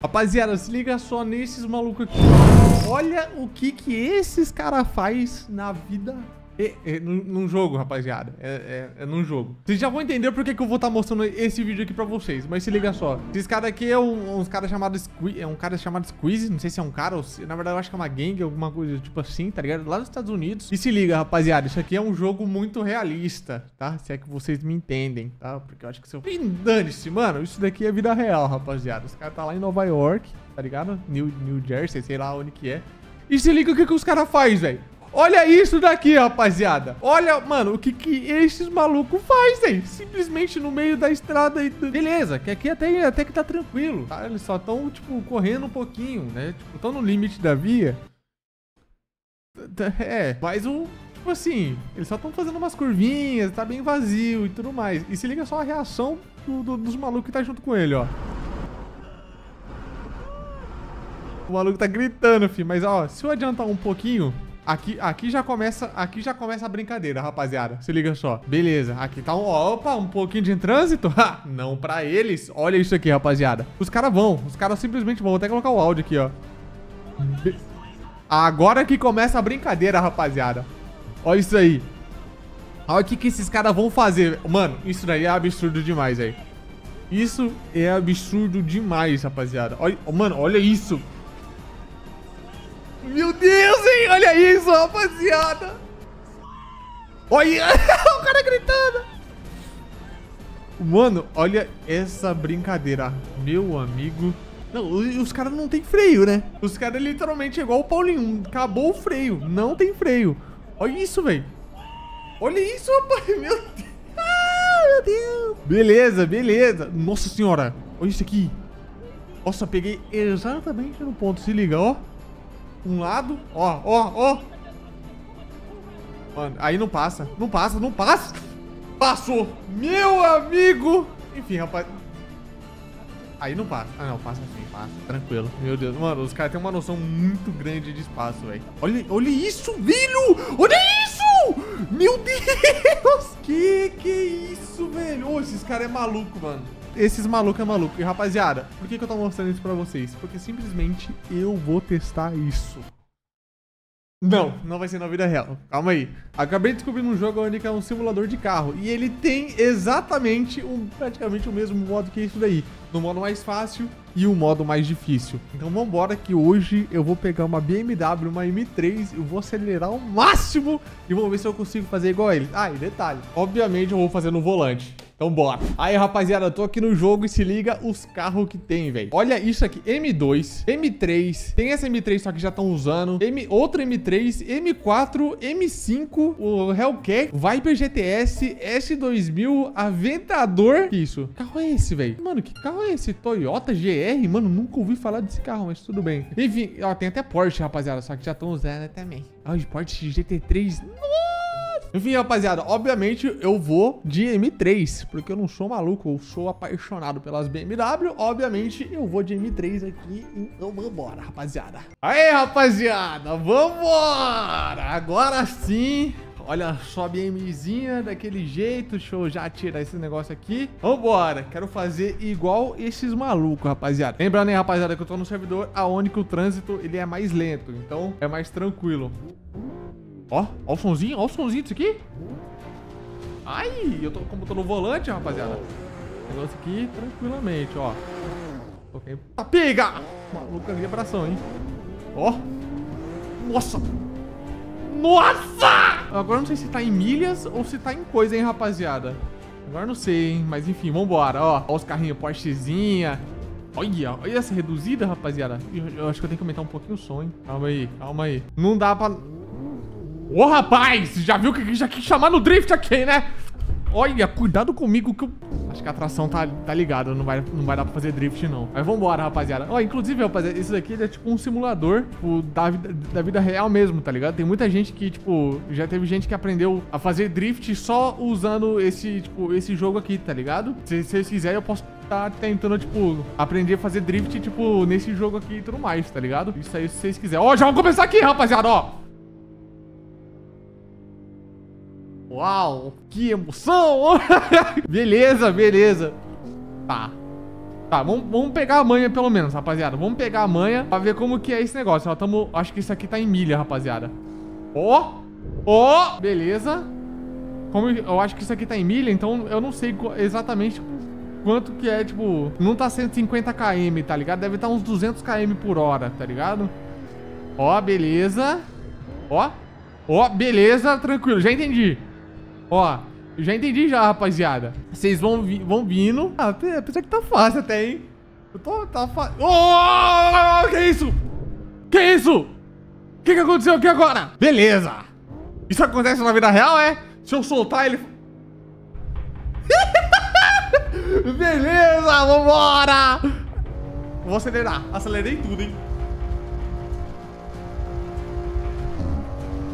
Rapaziada, se liga só nesses malucos aqui. Olha o que que esses caras faz na vida é, é, num, jogo, rapaziada. É, é, é num jogo. Vocês já vão entender por que, que eu vou estar tá mostrando esse vídeo aqui pra vocês. Mas se liga só. Esse cara aqui é um, uns caras chamados Squeeze. É um cara chamado Squeeze. Não sei se é um cara ou se, na verdade eu acho que é uma gangue, alguma coisa tipo assim, tá ligado? Lá nos Estados Unidos. E se liga, rapaziada. Isso aqui é um jogo muito realista, tá? Se é que vocês me entendem, tá? Porque eu acho que se eu. Dane-se, mano. Isso daqui é vida real, rapaziada. Os caras tá lá em Nova York, tá ligado? New, New Jersey, sei lá onde que é. E se liga o que, que os caras fazem, velho. Olha isso daqui, rapaziada. Olha, mano, o que que esses malucos fazem? Simplesmente no meio da estrada aí. Beleza, que aqui até, até que tá tranquilo, tá? Eles só estão, tipo, correndo um pouquinho, né? Tipo, estão no limite da via. É, mas o... Tipo assim, eles só estão fazendo umas curvinhas, tá bem vazio e tudo mais. E se liga só a reação do, do, dos malucos que tá junto com ele, ó. O maluco tá gritando, filho. Mas, ó, se eu adiantar um pouquinho, Aqui, aqui já começa, aqui já começa a brincadeira, rapaziada. Se liga só. Beleza, aqui tá um, opa, um pouquinho de trânsito. Ha, não pra eles. Olha isso aqui, rapaziada. Os caras vão, os caras simplesmente vão. Vou até colocar o áudio aqui, ó. Be Agora que começa a brincadeira, rapaziada. Olha isso aí. Olha o que, que esses caras vão fazer. Mano, isso daí é absurdo demais, aí. Isso é absurdo demais, rapaziada. Olha, mano, olha isso. Meu Deus, Olha isso, rapaziada. Olha o cara gritando. Mano, olha essa brincadeira. Meu amigo. Não, os caras não tem freio, né? Os caras literalmente é igual o Paulinho. Acabou o freio. Não tem freio. Olha isso, velho. Olha isso, rapaz. Meu Deus. Ah, meu Deus. Beleza, beleza. Nossa senhora. Olha isso aqui. Nossa, peguei exatamente no ponto. Se liga, ó. Um lado. Ó, ó, ó. Mano, aí não passa. Não passa, não passa. Passou. Meu amigo. Enfim, rapaz. Aí não passa. Ah, não, passa sim, passa. Tranquilo. Meu Deus. Mano, os caras têm uma noção muito grande de espaço, velho. Olha, olha isso, velho. Olha isso. Meu Deus. Que que é isso, velho? Ô, esses caras é maluco, mano esses malucos é maluco. E rapaziada, por que, que eu tô mostrando isso pra vocês? Porque simplesmente eu vou testar isso. Não, não vai ser na vida real. Calma aí. Acabei de descobrir um jogo onde é um simulador de carro. E ele tem exatamente, um, praticamente o mesmo modo que isso daí. No modo mais fácil e o modo mais difícil. Então vambora que hoje eu vou pegar uma BMW, uma M3, eu vou acelerar ao máximo e vou ver se eu consigo fazer igual a ele. Ah, e detalhe, obviamente eu vou fazer no volante. Então bora. Aí, rapaziada, eu tô aqui no jogo e se liga os carros que tem, velho. Olha isso aqui. M2, M3. Tem essa M3 só que já estão usando. M, outra M3, M4, M5, o Hellcat, Viper GTS, S2000, Aventador. Que isso? Que carro é esse, velho? Mano, que carro é esse? Toyota GR? Mano, nunca ouvi falar desse carro, mas tudo bem. Enfim, ó, tem até Porsche, rapaziada, só que já estão usando também. Ó, de Porsche GT3. Nossa! Enfim, rapaziada, obviamente eu vou de M3, porque eu não sou maluco, eu sou apaixonado pelas BMW. Obviamente eu vou de M3 aqui, então vambora, rapaziada. Aí, rapaziada, vambora! Agora sim, olha só a BMzinha daquele jeito. Deixa eu já tirar esse negócio aqui. Vambora. Quero fazer igual esses malucos, rapaziada. Lembrando aí, rapaziada, que eu tô no servidor aonde que o trânsito ele é mais lento. Então é mais tranquilo. Ó, ó o sonzinho, ó o sonzinho disso aqui. Ai, eu tô, como tô no volante, rapaziada. Negócio aqui tranquilamente, ó. Toquei. Tá, pega! Maluca ali, abração, hein? Ó. Nossa! Nossa! Agora não sei se tá em milhas ou se tá em coisa, hein, rapaziada. Agora não sei, hein? Mas enfim, vambora, ó. Ó os carrinhos Porschezinha. Olha, olha essa reduzida, rapaziada. Eu, eu acho que eu tenho que aumentar um pouquinho o som, hein? Calma aí, calma aí. Não dá pra... Ô, rapaz, já viu que já quis chamar no drift aqui, né? Olha, cuidado comigo que eu... Acho que a tração tá, tá ligada, não vai, não vai dar pra fazer drift, não. Mas vambora, rapaziada. Ó, inclusive, rapaziada, isso daqui é tipo um simulador, tipo, da vida, da vida real mesmo, tá ligado? Tem muita gente que, tipo, já teve gente que aprendeu a fazer drift só usando esse, tipo, esse jogo aqui, tá ligado? Se, vocês quiserem, eu posso tá tentando, tipo, aprender a fazer drift, tipo, nesse jogo aqui e tudo mais, tá ligado? Isso aí, se vocês quiserem. Ó, já vamos começar aqui, rapaziada, ó. Uau, que emoção! beleza, beleza. Tá. Tá, vamos, vamos pegar a manha pelo menos, rapaziada. Vamos pegar a manha pra ver como que é esse negócio. Ó, tamo, acho que isso aqui tá em milha, rapaziada. Ó, ó, beleza. Como eu acho que isso aqui tá em milha, então eu não sei exatamente quanto que é, tipo... Não tá 150 km, tá ligado? Deve estar tá uns 200 km por hora, tá ligado? Ó, beleza. Ó, ó, beleza, tranquilo, já entendi. Ó, já entendi já, rapaziada. Vocês vão, vi vão vindo. Ah, apesar que tá fácil até, hein? Eu tô... Tá fácil. Oh, que isso? Que isso? O que, que aconteceu aqui agora? Beleza. Isso acontece na vida real, é? Se eu soltar ele... Beleza, vambora! Vou acelerar. Acelerei tudo, hein?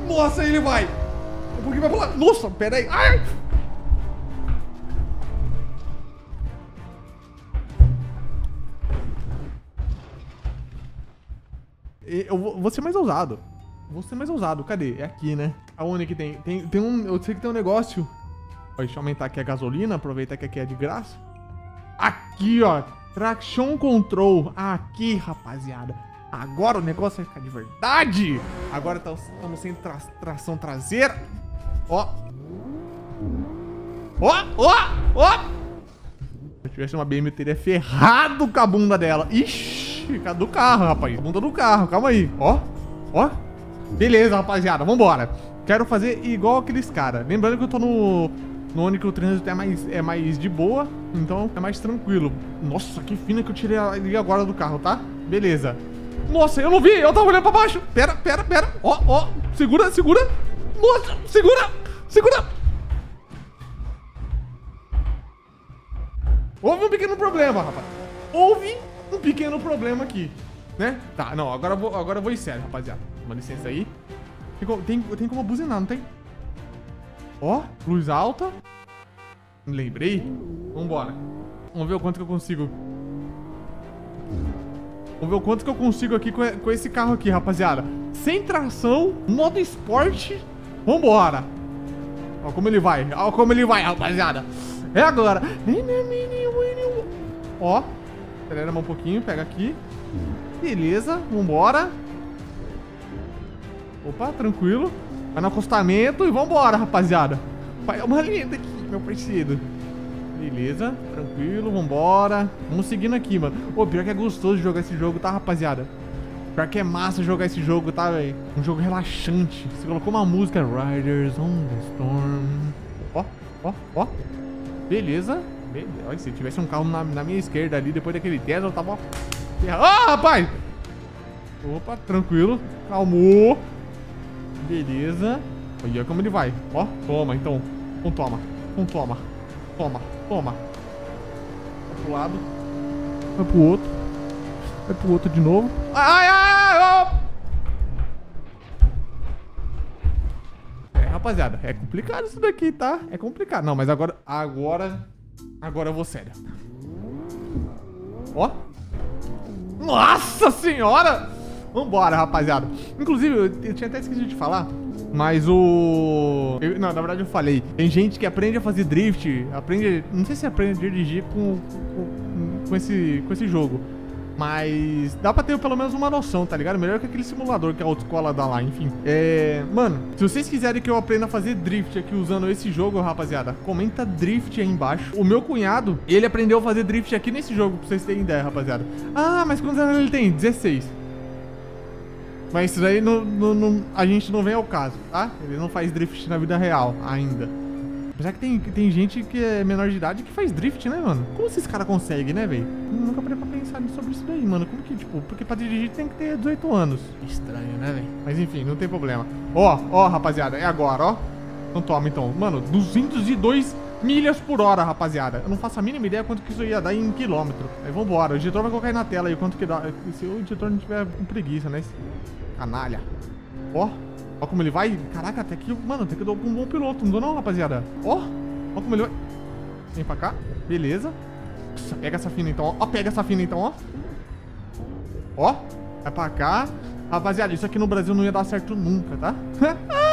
Nossa, ele vai! Pouquinho vai pular. Nossa, pera aí. Ai! Eu vou ser mais ousado. Vou ser mais ousado. Cadê? É aqui, né? Aonde que tem? Tem, tem um... Eu sei que tem um negócio. Deixa eu aumentar aqui a gasolina. Aproveitar que aqui é de graça. Aqui, ó. Traction Control. Aqui, rapaziada. Agora o negócio vai ficar de verdade. Agora estamos sem tra tração traseira. Ó. Ó, ó, ó. Se tivesse uma BM, eu teria ferrado com a bunda dela. Ixi, do carro, rapaz. Bunda do carro, calma aí. Ó, ó. Beleza, rapaziada, vambora. Quero fazer igual aqueles caras. Lembrando que eu tô no, no único trânsito é mais, é mais de boa, então é mais tranquilo. Nossa, que fina que eu tirei ali agora do carro, tá? Beleza. Nossa, eu não vi, eu tava olhando pra baixo. Pera, pera, pera. Ó, ó, segura, segura. Nossa, segura, segura. Houve um pequeno problema, rapaz. Houve um pequeno problema aqui, né? Tá, não, agora eu vou, agora eu vou ir sério, rapaziada. Uma licença aí. Tem, tem, tem como buzinar, não tem? Ó, luz alta. Lembrei. Vambora. Vamos ver o quanto que eu consigo. Vamos ver o quanto que eu consigo aqui com, com esse carro aqui, rapaziada. Sem tração, modo esporte. Vambora. Ó como ele vai. Ó como ele vai, rapaziada. É agora. Ó. Acelera um pouquinho, pega aqui. Beleza, vambora. Opa, tranquilo. Vai no acostamento e vambora, rapaziada. Vai uma linda aqui, meu parceiro. Beleza, tranquilo, vambora. Vamos seguindo aqui, mano. Ô, pior que é gostoso jogar esse jogo, tá, rapaziada? Pior que é massa jogar esse jogo, tá, velho? Um jogo relaxante. Você colocou uma música, Riders on the Storm. Ó, ó, ó. Beleza. Beleza. Olha, se tivesse um carro na, na minha esquerda ali, depois daquele Tesla, eu tava... Ó, oh, rapaz! Opa, tranquilo. Calmou. Beleza. Olha como ele vai. Ó, toma, então. Então toma. Então toma. Toma, toma. Vai pro lado. Vai pro outro. Vai pro outro de novo. Ai, ai, É, rapaziada, é complicado isso daqui, tá? É complicado. Não, mas agora... Agora... Agora eu vou sério. Ó. Nossa senhora! Vambora, rapaziada. Inclusive, eu, tinha até esquecido de falar, mas o... Eu, não, na verdade eu falei. Tem gente que aprende a fazer drift, aprende... Não sei se aprende a dirigir com, com, com, esse, com esse jogo. Mas dá pra ter pelo menos uma noção, tá ligado? Melhor que aquele simulador que a autoescola dá lá, enfim. É... Mano, se vocês quiserem que eu aprenda a fazer drift aqui usando esse jogo, rapaziada, comenta drift aí embaixo. O meu cunhado, ele aprendeu a fazer drift aqui nesse jogo, pra vocês terem ideia, rapaziada. Ah, mas quantos anos ele tem? 16. Mas isso daí não, não, não, a gente não vem ao caso, tá? Ele não faz drift na vida real ainda. Apesar que tem, tem gente que é menor de idade que faz drift, né, mano? Como esses caras conseguem, né, velho? Nunca parei pra pensar sobre isso daí, mano. Como que, tipo, porque pra dirigir tem que ter 18 anos. Estranho, né, velho? Mas enfim, não tem problema. Ó, ó, rapaziada, é agora, ó. Então toma, então. Mano, 202 milhas por hora, rapaziada. Eu não faço a mínima ideia quanto que isso ia dar em quilômetro. Aí vambora. O editor vai colocar aí na tela aí quanto que dá. Se o editor não tiver preguiça, né? Canalha. Ó. Ó como ele vai. Caraca, até que... Mano, até que eu dou um bom piloto. Não dou não, rapaziada. Ó. Ó como ele vai. Vem pra cá. Beleza. Nossa, pega essa fina então, ó. Ó, pega essa fina então, ó. Ó. Vai pra cá. Rapaziada, isso aqui no Brasil não ia dar certo nunca, tá?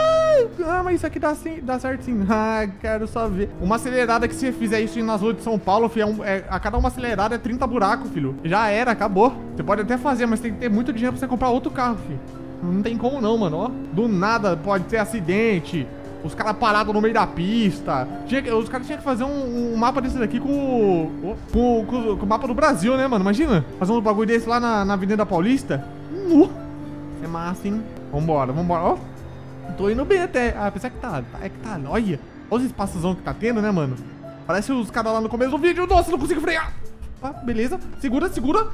Ah, mas isso aqui dá, sim, dá certo sim. Ah, quero só ver. Uma acelerada que se fizer isso nas ruas de São Paulo, filho, é um, é, a cada uma acelerada é 30 buracos, filho. Já era, acabou. Você pode até fazer, mas tem que ter muito dinheiro pra você comprar outro carro, filho. Não tem como não, mano, ó. Do nada pode ter acidente. Os caras parados no meio da pista. Tinha, os caras tinham que fazer um, um, mapa desse daqui com, com, com, com, o mapa do Brasil, né, mano? Imagina. Fazer um bagulho desse lá na, na Avenida Paulista. Uh, é massa, hein? Vambora, vambora. Ó, tô indo bem até. Ah, apesar que tá, é que tá, olha. Olha os espaços que tá tendo, né, mano? Parece os caras lá no começo do vídeo. Nossa, não consigo frear. Ah, beleza. Segura, segura.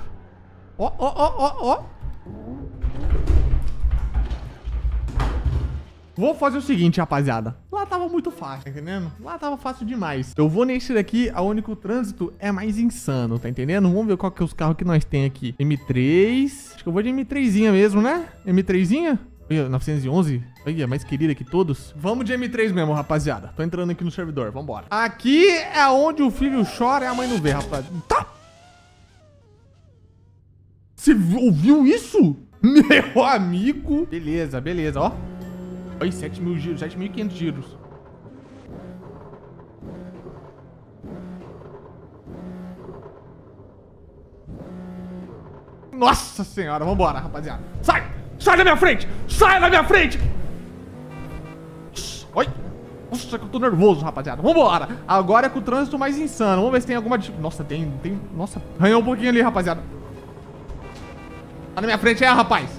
Ó, ó, ó, ó, ó. Vou fazer o seguinte, rapaziada. Lá tava muito fácil, tá entendendo? Lá tava fácil demais. Eu vou nesse daqui, aonde que o trânsito é mais insano, tá entendendo? Vamos ver qual que é os carros que nós tem aqui. M3. Acho que eu vou de M3zinha mesmo, né? M3zinha? Olha, 911. Olha, mais querida que todos. Vamos de M3 mesmo, rapaziada. Tô entrando aqui no servidor, vambora. Aqui é onde o filho chora e a mãe não vê, rapaz. Tá! Você ouviu isso? Meu amigo. Beleza, beleza, ó. Oi, 7 mil giros, 7.500 giros. Nossa senhora, vambora, rapaziada. Sai! Sai da minha frente! Sai da minha frente! Oi! Nossa, que eu tô nervoso, rapaziada. Vambora! Agora é com o trânsito mais insano. Vamos ver se tem alguma... Nossa, tem... tem... Nossa, arranhou um pouquinho ali, rapaziada. Tá na minha frente, é, rapaz.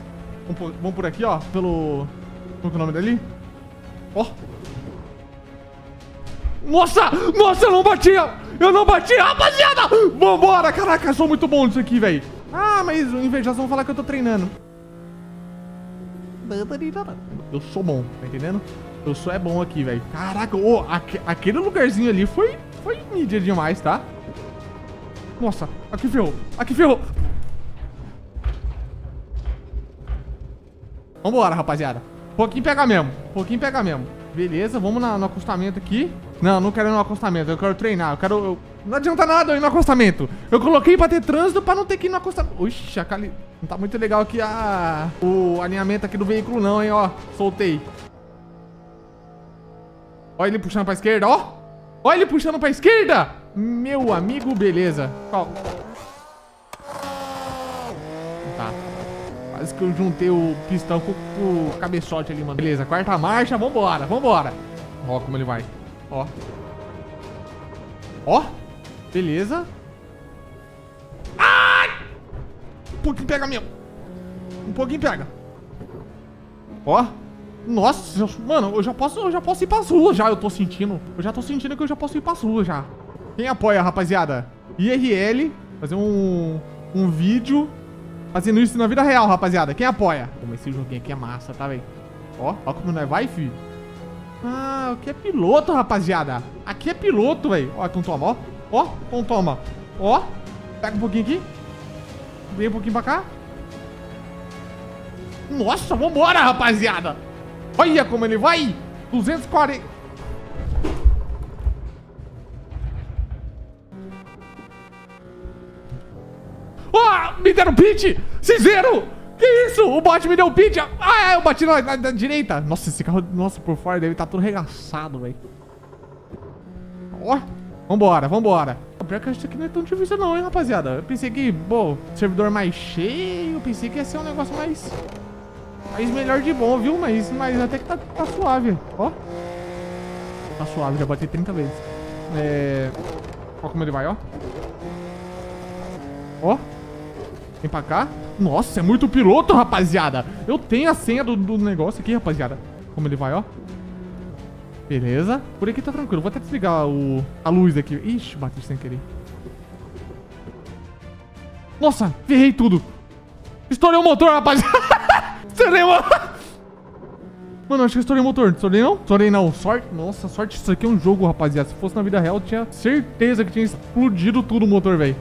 Vamos por, vamos por aqui, ó. Pelo... Qual é o nome dele? Ó. Oh. Nossa! Nossa, eu não bati! Eu não bati, rapaziada! Vambora! Caraca, eu sou muito bom nisso aqui, velho. Ah, mas os invejosos vão falar que eu tô treinando. Eu sou bom, tá entendendo? Eu sou é bom aqui, velho. Caraca, oh, aqu aquele lugarzinho ali foi, foi mídia demais, tá? Nossa, aqui ferrou. Aqui ferrou. Vambora, rapaziada. Pouquinho pega mesmo. Pouquinho pega mesmo. Beleza, vamos na, no acostamento aqui. Não, não quero ir no acostamento. Eu quero treinar. Eu quero... Eu... Não adianta nada eu ir no acostamento. Eu coloquei pra ter trânsito pra não ter que ir no acostamento. Oxi, a cali... Não tá muito legal aqui a... o alinhamento aqui do veículo não, hein, ó. Soltei. Olha ele puxando pra esquerda, ó. Olha ele puxando pra esquerda. Meu amigo, beleza. Qual? Quase que eu juntei o pistão com, o cabeçote ali, mano. Beleza, quarta marcha, vambora, vambora. Ó como ele vai. Ó. Ó. Beleza. Ai! Um pouquinho pega mesmo. Um pouquinho pega. Ó. Nossa, mano, eu já posso, eu já posso ir pras ruas já, eu tô sentindo. Eu já tô sentindo que eu já posso ir pras ruas já. Quem apoia, rapaziada? IRL, fazer um, um vídeo Fazendo isso na vida real, rapaziada. Quem apoia? Pô, esse joguinho aqui é massa, tá, velho? Ó, ó como nós vai, filho. Ah, aqui é piloto, rapaziada. Aqui é piloto, velho. Ó, então toma, ó. Ó, então toma. Ó, pega um pouquinho aqui. Vem um pouquinho pra cá. Nossa, vambora, rapaziada. Olha como ele vai. 240... Oh, me deram pitch! Cinzeiro! Que isso? O bot me deu pitch! Ah, eu bati na, na, na, direita. Nossa, esse carro, nossa, por fora estar tá todo regaçado, velho. Ó, vambora, vambora. Pior que isso aqui não é tão difícil não, hein, rapaziada. Eu pensei que, pô, servidor mais cheio, pensei que ia ser um negócio mais... Mais melhor de bom, viu? Mas, mas até que tá, tá suave, ó. Tá suave, já bati 30 vezes. É... Ó como ele vai, ó. Ó. Vem pra cá. Nossa, é muito piloto, rapaziada. Eu tenho a senha do, do negócio aqui, rapaziada. Como ele vai, ó. Beleza. Por aqui tá tranquilo. Vou até desligar o, a luz aqui. Ixi, bati sem querer. Nossa, ferrei tudo. Estourei o motor, rapaziada. Estourei o motor. Mano, acho que estourei o motor. Estourei não? Estourei não. Sorte. Nossa, sorte. Isso aqui é um jogo, rapaziada. Se fosse na vida real, eu tinha certeza que tinha explodido tudo o motor, velho.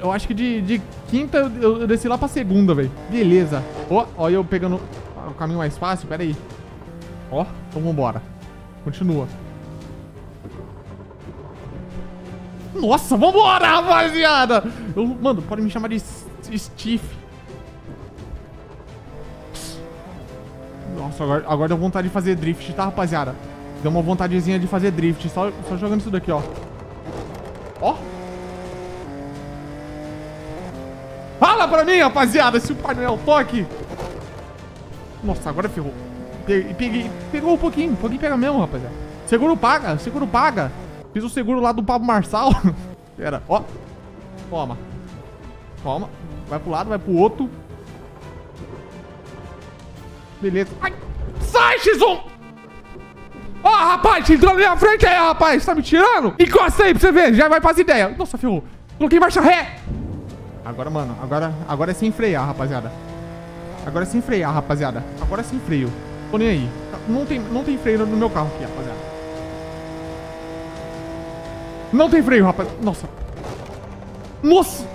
Eu acho que de, de quinta eu, desci lá pra segunda, velho. Beleza. Ó, ó, eu pegando o caminho mais fácil. Pera aí. Ó, então vambora. Continua. Nossa, vambora, rapaziada. Eu, mano, pode me chamar de Steve. Nossa, agora, agora deu vontade de fazer drift, tá, rapaziada? Deu uma vontadezinha de fazer drift. Só, só jogando isso daqui, ó. Ó. Fala pra mim, rapaziada, se o painel toque. Nossa, agora ferrou. Peguei, pegou um pouquinho, um pouquinho pega mesmo, rapaziada. Seguro paga, seguro paga. Fiz o seguro lá do Pablo Marçal. Pera, ó. Toma. Toma. Vai pro lado, vai pro outro. Beleza. Ai. Sai, X1! Ó, oh, rapaz, entrou na minha frente aí, rapaz. Tá me tirando? Encosta aí pra você ver. Já vai fazer ideia. Nossa, ferrou. Coloquei marcha ré. Agora, mano, agora, agora é sem frear, rapaziada. Agora é sem frear, rapaziada. Agora é sem freio. Tô nem aí. Não tem, não tem freio no meu carro aqui, rapaziada. Não tem freio, rapaz. Nossa. Nossa.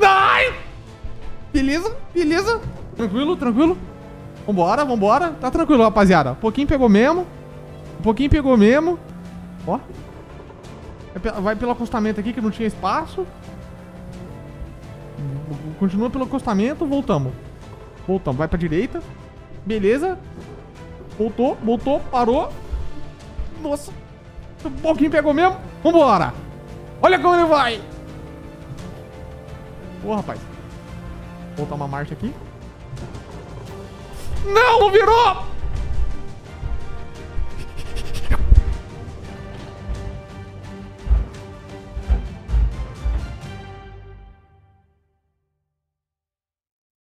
Ai! Beleza, beleza. Tranquilo, tranquilo. Vambora, vambora. Tá tranquilo, rapaziada. Um pouquinho pegou mesmo. Um pouquinho pegou mesmo. Ó. Vai pelo acostamento aqui que não tinha espaço. Continua pelo acostamento, voltamos. Voltamos, vai pra direita. Beleza. Voltou, voltou, parou. Nossa. Um pouquinho pegou mesmo. Vambora. Olha como ele vai. Boa, rapaz. Voltar uma marcha aqui. Não virou!